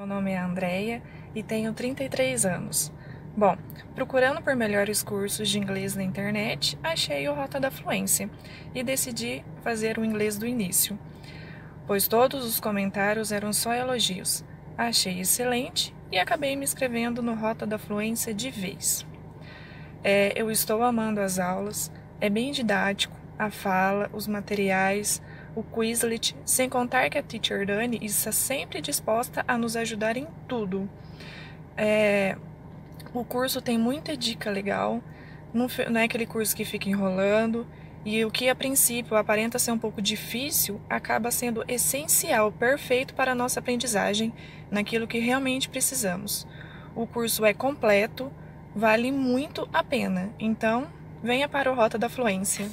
Meu nome é Andreia e tenho 33 anos. Bom, procurando por melhores cursos de inglês na internet, achei o Rota da Fluência e decidi fazer o inglês do início, pois todos os comentários eram só elogios. Achei excelente e acabei me inscrevendo no Rota da Fluência de vez. É, eu estou amando as aulas, é bem didático, a fala, os materiais, o Quizlet, sem contar que a Teacher Dani está sempre disposta a nos ajudar em tudo. É, o curso tem muita dica legal, não, não é aquele curso que fica enrolando, e o que a princípio aparenta ser um pouco difícil acaba sendo essencial, perfeito para a nossa aprendizagem naquilo que realmente precisamos. O curso é completo, vale muito a pena, então venha para o Rota da Fluência.